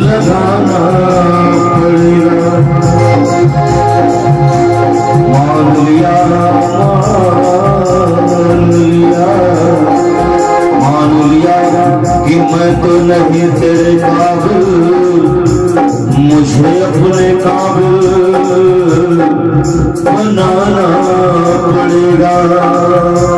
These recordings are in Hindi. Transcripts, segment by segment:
लगाना पड़ेगा मैं तो नहीं तेरे काबिल मुझे अपने काबिल बनाना पड़ेगा।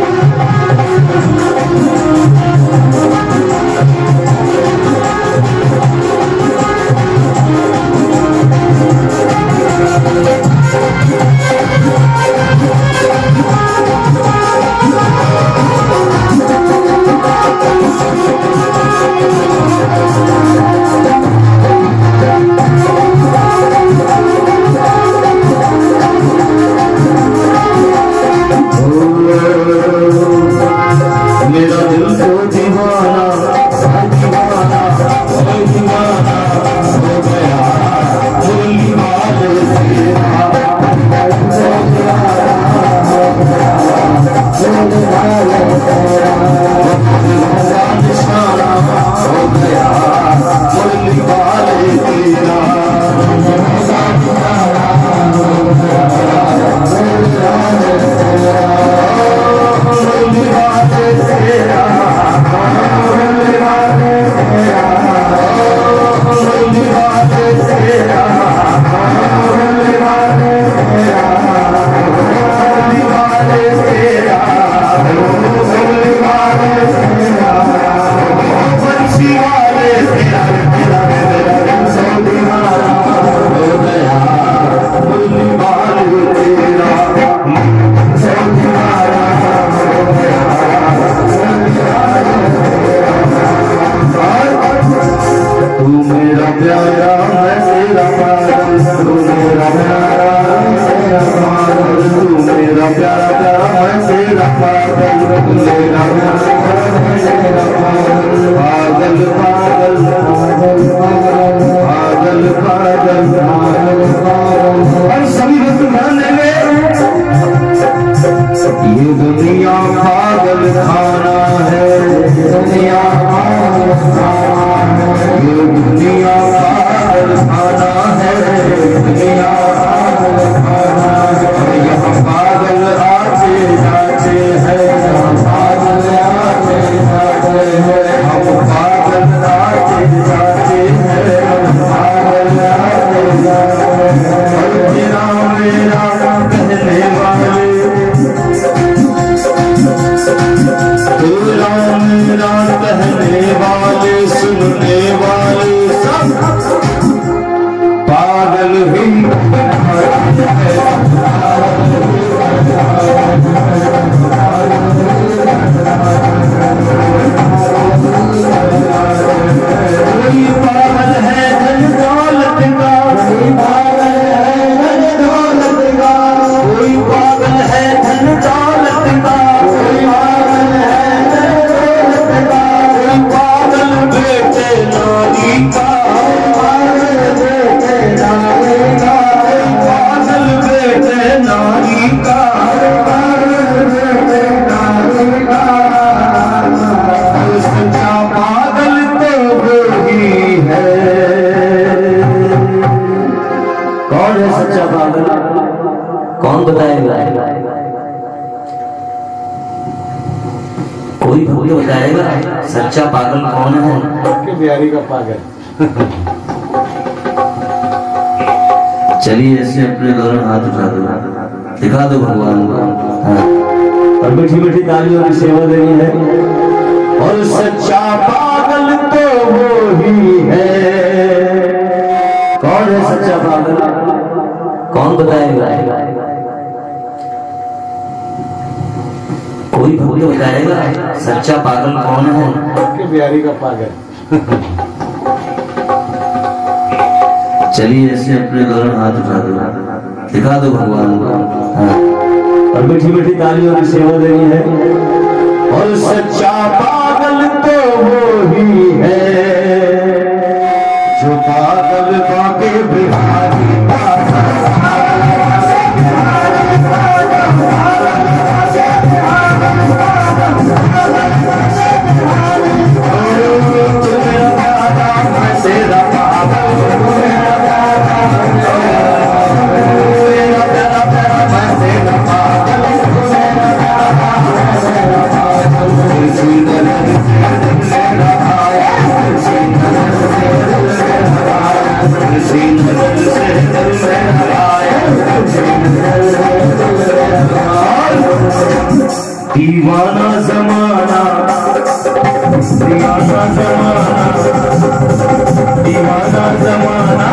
Yeah. और सभी सच्चा पागल कौन बताएगा? कोई भूल बताएगा? सच्चा पागल कौन है? बिहारी का पागल। चलिए ऐसे अपने दौरान हाथ उठा दो। दिखा दो भगवान को। हाँ। और मीठी मीठी तालियों की सेवा देनी है। और सच्चा पागल तो वो ही है। कौन है सच्चा पागल? कौन बताएगा कोई भक्त बताएगा? सच्चा पागल कौन है? बिहारी का पागल। चलिए ऐसे अपने दोनों हाथ उठा दो। दिखा दो भगवान को। हाँ। और मीठी मीठी तालियों की सेवा देनी है। और सच्चा पागल तो वो ही है। दीवाना जमाना दीवाना जमाना दीवाना जमाना